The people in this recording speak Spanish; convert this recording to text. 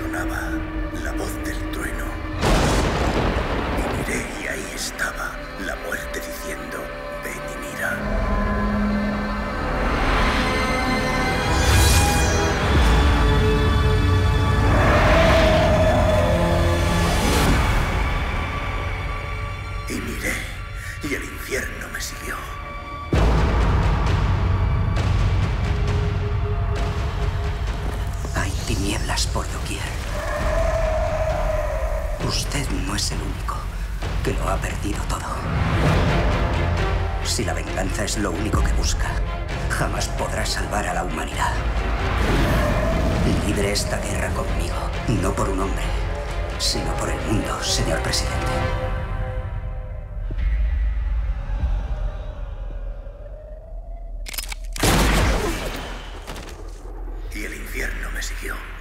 sonaba la voz del trueno. Y miré y ahí estaba la muerte diciendo, ven y mira. Y miré y el infierno me siguió. Tinieblas por doquier. Usted no es el único que lo ha perdido todo. Si la venganza es lo único que busca, jamás podrá salvar a la humanidad. Libre esta guerra conmigo, no por un hombre, sino por el mundo, señor presidente. Y el infierno me siguió.